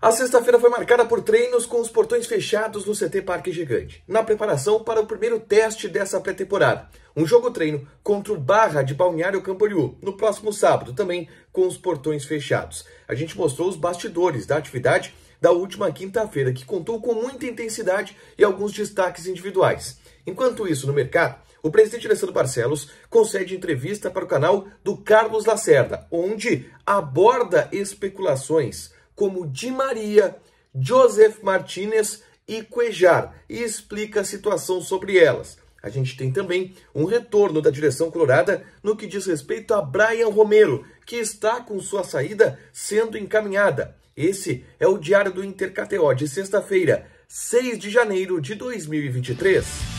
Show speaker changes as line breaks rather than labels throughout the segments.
A sexta-feira foi marcada por treinos com os portões fechados no CT Parque Gigante, na preparação para o primeiro teste dessa pré-temporada. Um jogo-treino contra o Barra de Balneário Camboriú, no próximo sábado, também com os portões fechados. A gente mostrou os bastidores da atividade da última quinta-feira, que contou com muita intensidade e alguns destaques individuais. Enquanto isso, no mercado, o presidente Alessandro Barcelos concede entrevista para o canal do Carlos Lacerda, onde aborda especulações como Di Maria, Joseph Martinez e Cuejar e explica a situação sobre elas. A gente tem também um retorno da direção colorada no que diz respeito a Brian Romero, que está com sua saída sendo encaminhada. Esse é o Diário do Inter KTO de sexta-feira, 6 de janeiro de 2023.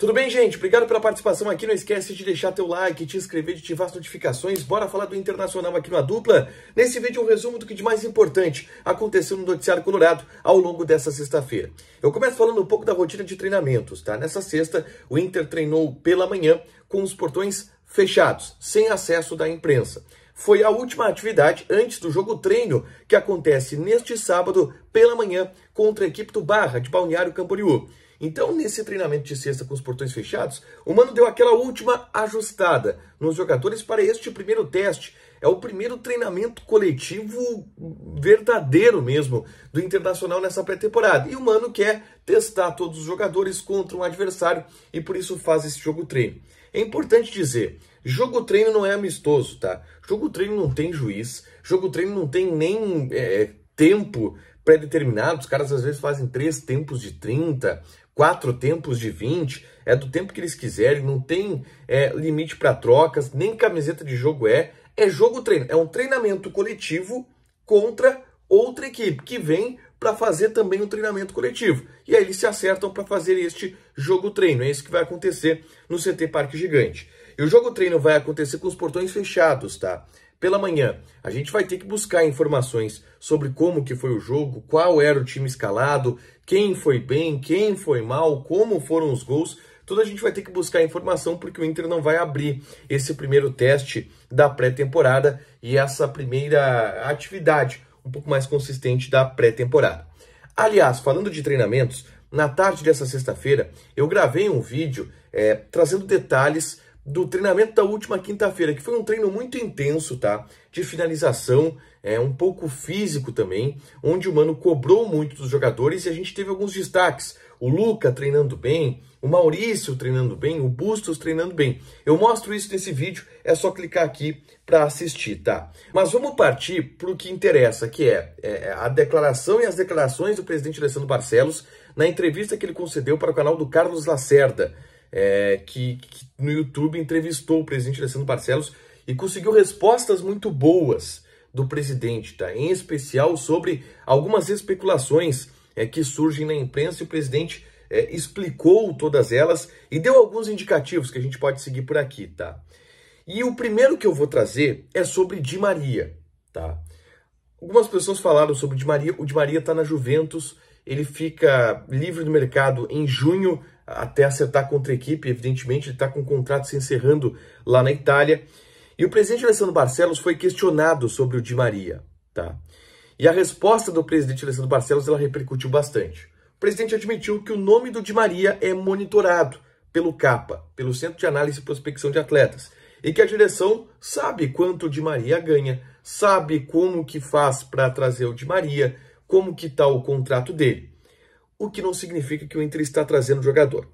Tudo bem, gente? Obrigado pela participação aqui. Não esquece de deixar teu like, te inscrever, de ativar as notificações. Bora falar do Internacional aqui na dupla. Nesse vídeo, um resumo do que de mais importante aconteceu no Noticiário Colorado ao longo dessa sexta-feira. Eu começo falando um pouco da rotina de treinamentos, tá? Nessa sexta, o Inter treinou pela manhã com os portões fechados, sem acesso da imprensa. Foi a última atividade antes do jogo treino que acontece neste sábado pela manhã contra a equipe do Barra de Balneário Camboriú. Então, nesse treinamento de sexta com os portões fechados, o Mano deu aquela última ajustada nos jogadores para este primeiro teste. É o primeiro treinamento coletivo verdadeiro mesmo do Internacional nessa pré-temporada. E o Mano quer testar todos os jogadores contra um adversário e por isso faz esse jogo treino. É importante dizer, jogo treino não é amistoso, tá? Jogo treino não tem juiz, jogo treino não tem nem é, tempo pré-determinado. Os caras às vezes fazem três tempos de 30, quatro tempos de 20, é do tempo que eles quiserem, não tem é, limite para trocas, nem camiseta de jogo é, é jogo treino, é um treinamento coletivo contra outra equipe que vem para fazer também um treinamento coletivo. E aí eles se acertam para fazer este jogo treino. É isso que vai acontecer no CT Parque Gigante. E o jogo treino vai acontecer com os portões fechados, tá? Pela manhã, a gente vai ter que buscar informações sobre como que foi o jogo, qual era o time escalado, quem foi bem, quem foi mal, como foram os gols. Tudo a gente vai ter que buscar informação porque o Inter não vai abrir esse primeiro teste da pré-temporada e essa primeira atividade um pouco mais consistente da pré-temporada. Aliás, falando de treinamentos, na tarde dessa sexta-feira eu gravei um vídeo é, trazendo detalhes do treinamento da última quinta-feira, que foi um treino muito intenso, tá? De finalização, é um pouco físico também, onde o Mano cobrou muito dos jogadores e a gente teve alguns destaques. O Luca treinando bem, o Maurício treinando bem, o Bustos treinando bem. Eu mostro isso nesse vídeo, é só clicar aqui para assistir, tá? Mas vamos partir para o que interessa, que é, é a declaração e as declarações do presidente Alessandro Barcelos na entrevista que ele concedeu para o canal do Carlos Lacerda é, que, que, no YouTube entrevistou o presidente Alessandro Barcelos e conseguiu respostas muito boas do presidente, tá? Em especial sobre algumas especulações é, que surgem na imprensa e o presidente é, explicou todas elas e deu alguns indicativos que a gente pode seguir por aqui, tá? E o primeiro que eu vou trazer é sobre Di Maria, tá? Algumas pessoas falaram sobre Di Maria, o Di Maria tá na Juventus, ele fica livre no mercado em junho até acertar contra a equipe. Evidentemente, ele está com o contrato se encerrando lá na Itália. E o presidente Alessandro Barcelos foi questionado sobre o Di Maria. Tá? E a resposta do presidente Alessandro Barcelos ela repercutiu bastante. O presidente admitiu que o nome do Di Maria é monitorado pelo CAPA, pelo Centro de Análise e Prospecção de Atletas, e que a direção sabe quanto o Di Maria ganha, sabe como que faz para trazer o Di Maria, como que está o contrato dele o que não significa que o Inter está trazendo jogador.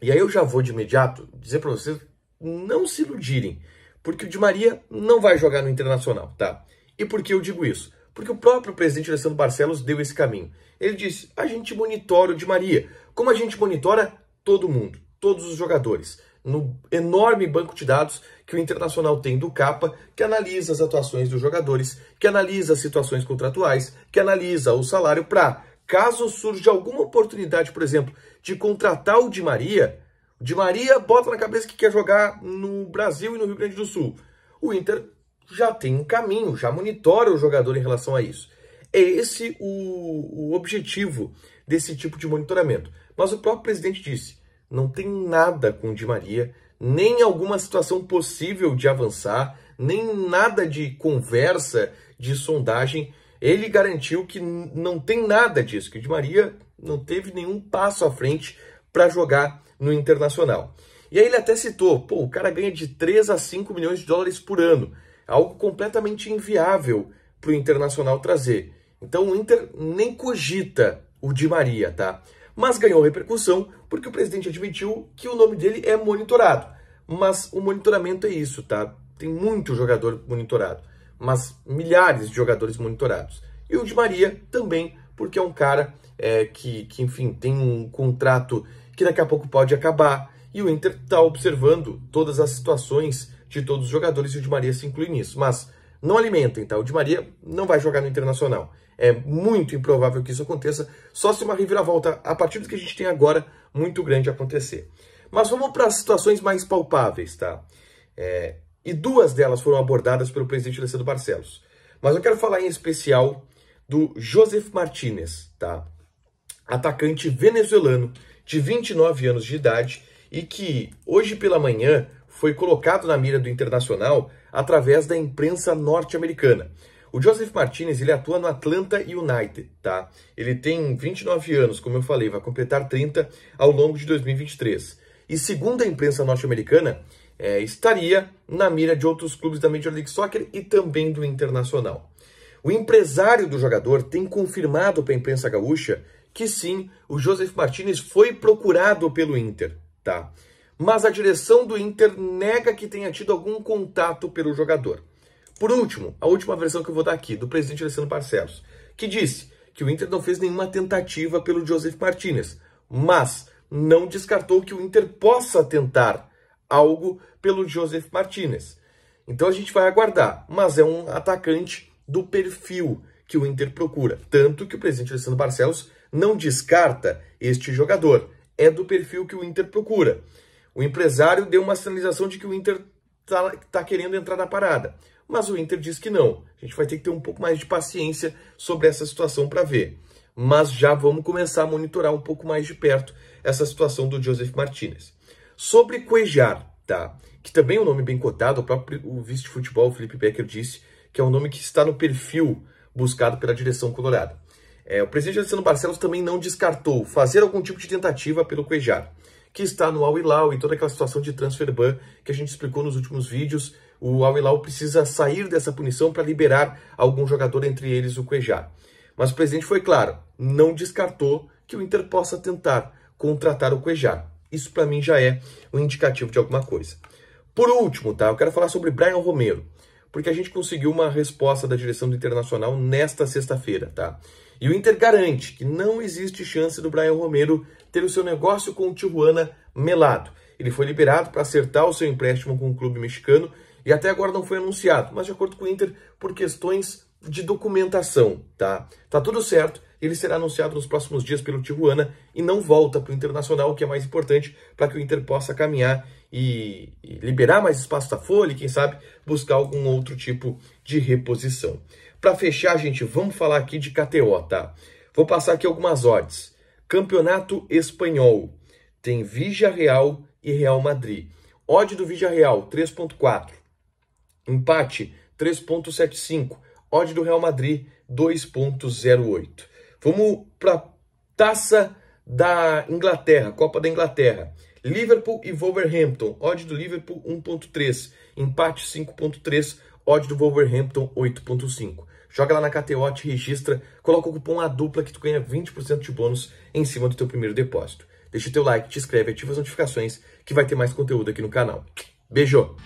E aí eu já vou de imediato dizer para vocês não se iludirem, porque o Di Maria não vai jogar no Internacional, tá? E por que eu digo isso? Porque o próprio presidente Alessandro Barcelos deu esse caminho. Ele disse: a gente monitora o Di Maria, como a gente monitora todo mundo, todos os jogadores, no enorme banco de dados que o Internacional tem do CAPA, que analisa as atuações dos jogadores, que analisa as situações contratuais, que analisa o salário para Caso surja alguma oportunidade, por exemplo, de contratar o Di Maria, o Di Maria bota na cabeça que quer jogar no Brasil e no Rio Grande do Sul. O Inter já tem um caminho, já monitora o jogador em relação a isso. É esse o, o objetivo desse tipo de monitoramento. Mas o próprio presidente disse: não tem nada com o Di Maria, nem alguma situação possível de avançar, nem nada de conversa, de sondagem. Ele garantiu que não tem nada disso, que o Di Maria não teve nenhum passo à frente para jogar no Internacional. E aí ele até citou, pô, o cara ganha de 3 a 5 milhões de dólares por ano, algo completamente inviável para o Internacional trazer. Então o Inter nem cogita o Di Maria, tá? Mas ganhou repercussão porque o presidente admitiu que o nome dele é monitorado. Mas o monitoramento é isso, tá? Tem muito jogador monitorado, mas milhares de jogadores monitorados. E o Di Maria também, porque é um cara é, que, que, enfim, tem um contrato que daqui a pouco pode acabar. E o Inter está observando todas as situações de todos os jogadores e o Di Maria se inclui nisso. Mas não alimentem, tá? O Di Maria não vai jogar no Internacional. É muito improvável que isso aconteça, só se uma reviravolta, a partir do que a gente tem agora, muito grande acontecer. Mas vamos para as situações mais palpáveis, tá? É, e duas delas foram abordadas pelo presidente Alessandro Barcelos. Mas eu quero falar em especial do Joseph Martinez, tá? Atacante venezuelano de 29 anos de idade e que hoje pela manhã foi colocado na mira do Internacional através da imprensa norte-americana. O Joseph Martinez, ele atua no Atlanta United, tá? Ele tem 29 anos, como eu falei, vai completar 30 ao longo de 2023. E segundo a imprensa norte-americana, é, estaria na mira de outros clubes da Major League Soccer e também do Internacional. O empresário do jogador tem confirmado para a imprensa gaúcha que sim, o Joseph Martinez foi procurado pelo Inter, tá? Mas a direção do Inter nega que tenha tido algum contato pelo jogador. Por último, a última versão que eu vou dar aqui, do presidente Alessandro Barcelos, que disse que o Inter não fez nenhuma tentativa pelo Joseph Martinez, mas não descartou que o Inter possa tentar algo pelo Joseph Martinez. Então a gente vai aguardar, mas é um atacante do perfil que o Inter procura. Tanto que o presidente Alessandro Barcelos não descarta este jogador. É do perfil que o Inter procura. O empresário deu uma sinalização de que o Inter está tá querendo entrar na parada. Mas o Inter diz que não. A gente vai ter que ter um pouco mais de paciência sobre essa situação para ver. Mas já vamos começar a monitorar um pouco mais de perto essa situação do Joseph Martinez. Sobre Cuejar, tá? que também é um nome bem cotado, o próprio vice de futebol, Felipe Becker, disse que é um nome que está no perfil buscado pela direção colorada. É, o presidente Alessandro Barcelos também não descartou fazer algum tipo de tentativa pelo Cuejar, que está no Al-Hilal e toda aquela situação de transfer ban que a gente explicou nos últimos vídeos. O Al-Hilal precisa sair dessa punição para liberar algum jogador, entre eles o Cuejar. Mas o presidente foi claro, não descartou que o Inter possa tentar contratar o Cuejar. Isso para mim já é um indicativo de alguma coisa. Por último, tá? Eu quero falar sobre Brian Romero porque a gente conseguiu uma resposta da direção do Internacional nesta sexta-feira, tá? E o Inter garante que não existe chance do Brian Romero ter o seu negócio com o Tijuana melado. Ele foi liberado para acertar o seu empréstimo com o clube mexicano e até agora não foi anunciado, mas de acordo com o Inter, por questões de documentação, tá? Tá tudo certo, ele será anunciado nos próximos dias pelo Tijuana e não volta para o Internacional, o que é mais importante para que o Inter possa caminhar e, e, liberar mais espaço da folha e, quem sabe, buscar algum outro tipo de reposição. Para fechar, gente, vamos falar aqui de KTO, tá? Vou passar aqui algumas odds. Campeonato Espanhol. Tem Vigia Real e Real Madrid. Odd do Vigia Real, 3.4. Empate, 3.75. Odd do Real Madrid, 2.08. Vamos para Taça da Inglaterra, Copa da Inglaterra. Liverpool e Wolverhampton, odd do Liverpool 1.3, empate 5.3, odd do Wolverhampton 8.5. Joga lá na KTO, te registra, coloca o cupom A dupla que tu ganha 20% de bônus em cima do teu primeiro depósito. Deixa o teu like, te inscreve, ativa as notificações que vai ter mais conteúdo aqui no canal. Beijo!